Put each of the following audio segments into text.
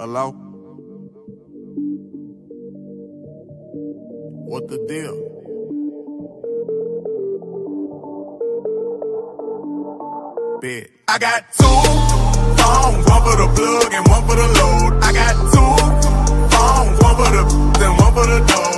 Hello? What the deal? Bet. I got two phones, one for the plug and one for the load. I got two phones, one for the then one for the dough.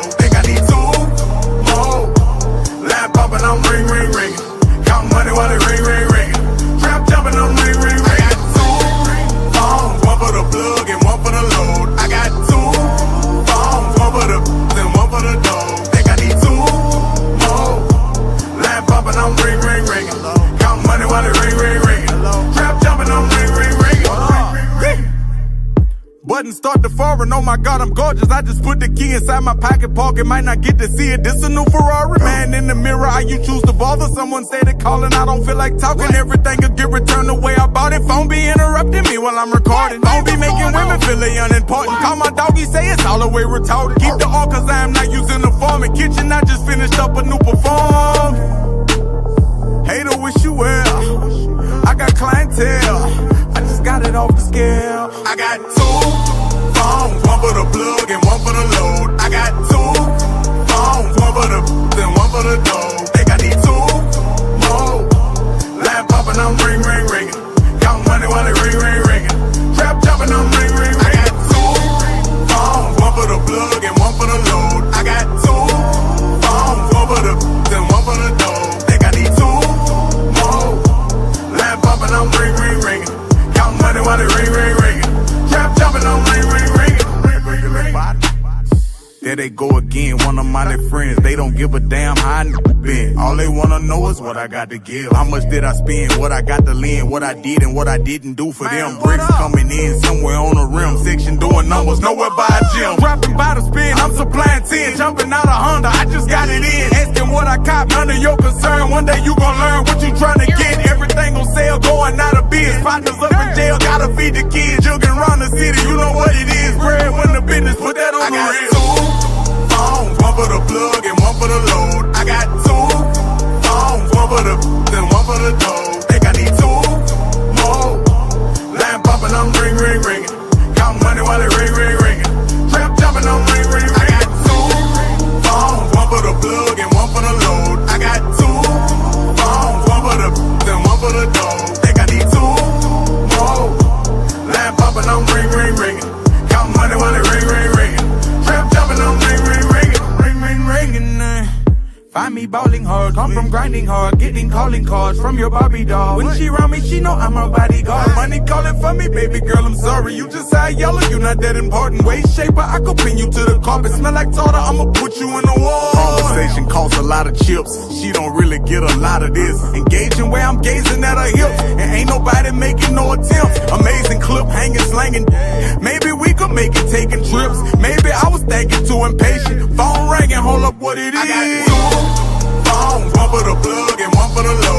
Button start to foreign, oh my god, I'm gorgeous. I just put the key inside my pocket pocket, might not get to see it. This a new Ferrari. Man in the mirror, how you choose to bother? Someone stated calling, I don't feel like talking. Everything could get returned the way I bought it. Phone be interrupting me while I'm recording. Phone be making women feel they unimportant. Call my doggy, say it's all the way retarded. Keep the all cause I am not using the form. In kitchen, I just finished up a new perform. Hater wish you well. I got clientele. I just got it off the scale. I got two phones, one for the plug and one for the load. I got two phones, one for the then one for the dough. Think I need two more. Lamp popping, I'm ring, ring, ringing. Count money while it ring, ring, ringing. Trap jumping, I'm ring, ring, ringing. I got two phones, one for the plug and one for the load. I got two phones, one for the then one for the dough. Think I need two more. Lamp popping, I'm ring, ring, ringing. Count money while it ring, ring, ringing. Trap jumping, I'm ring, There they go again, one of my little friends. They don't give a damn how I been. All they wanna know is what I got to give. How much did I spend? What I got to lend? What I did and what I didn't do for them. Bricks coming in somewhere on the rim. Section doing numbers, nowhere by a gym. Dropping by the spin, I'm supplying 10. Jumping out of Honda, I just got it in. Asking what I cop, none of your concern. One day you gon' learn what you tryna get. Everything on sale, going out of biz. Partners up in jail, gotta feed the kids. Jugging around the city, you know what Find me balling hard, come from grinding hard, getting calling cards from your Barbie doll. When she around me, she know I'm a bodyguard. Money calling for me, baby girl, I'm sorry. You just high yellow, you not that important. Waist shaper, I could pin you to the carpet. Smell like tartar, I'ma put you in the wall. Conversation costs a lot of chips. She don't really get a lot of this. Engaging where I'm gazing at her hips. And ain't nobody making no attempts. Amazing clip, hanging, slanging. Maybe we could make it taking trips. Maybe I was thinking too impatient. Phone ringing, hold up what it is for the plug and one for the love.